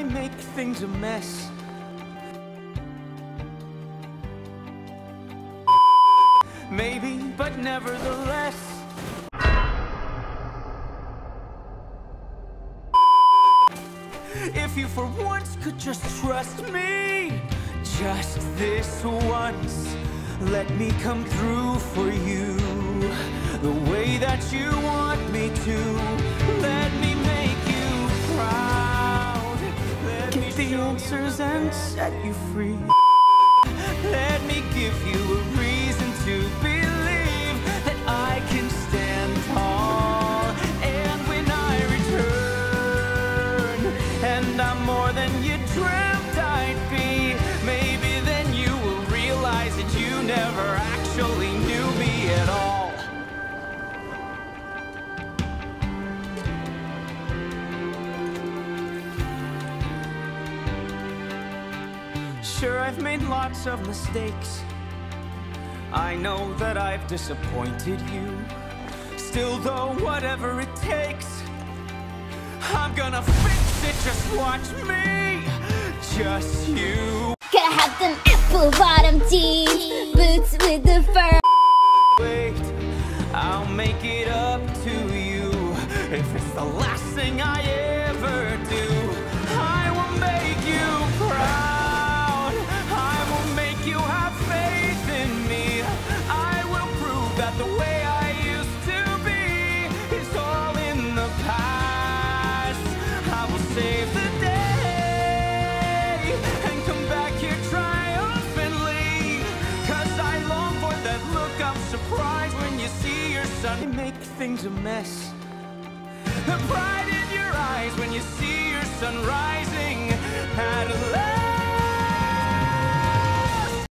I make things a mess. Maybe, but nevertheless. If you for once could just trust me, just this once, let me come through for you the way that you want me to. The answers and set you free. Let me give you a reason to believe that I can stand tall. And when I return, and I'm more than you dreamt Sure, I've made lots of mistakes. I know that I've disappointed you. Still, though, whatever it takes, I'm gonna fix it. Just watch me, just you. Gotta have them apple bottom jeans, boots with the fur. Wait, I'll make it up to you if it's the last thing I ever when you see your son make things a mess.